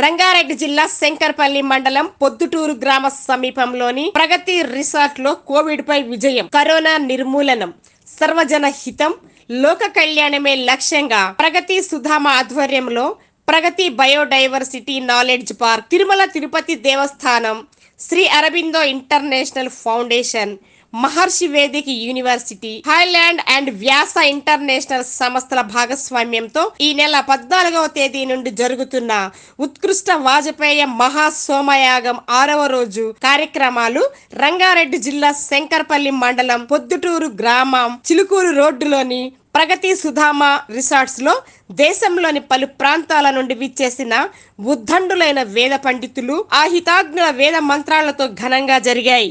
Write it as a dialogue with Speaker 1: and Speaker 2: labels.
Speaker 1: రంగారెడ్డి జిల్లా శంకర్పల్లి మండలం పొద్దుటూరు గ్రామ సమీపంలోని ప్రగతి రిసార్ట్లో కోవిడ్ పై విజయం కరోనా నిర్మూలనం సర్వజన హితం లోక కళ్యాణమే లక్ష్యంగా ప్రగతి సుధామ ఆధ్వర్యంలో Pragati biodiversity knowledge park Tirumala Tirupati Devasthanam Shri Aurobindo international foundation Maharishi vedic university Thailand and Vyasa international సంస్థల భాగస్వామ్యంతో ఈ నెల పద్నాలుగవ తేదీ నుండి జరుగుతున్న ఉత్కృష్ట వాజపేయ మహాసోమయాగం ఆరవ రోజు కార్యక్రమాలు రంగారెడ్డి జిల్లా శంకర్పల్లి మండలం పొద్దుటూరు గ్రామం చిలుకూరు రోడ్డులోని ప్రగతి సుధామ రిసార్ట్స్లో దేశంలోని పలు ప్రాంతాల నుండి విచ్చేసిన ఉద్దండులైన వేద పండితులు ఆ హితాగ్నుల వేద మంత్రాలతో ఘనంగా జరిగాయి.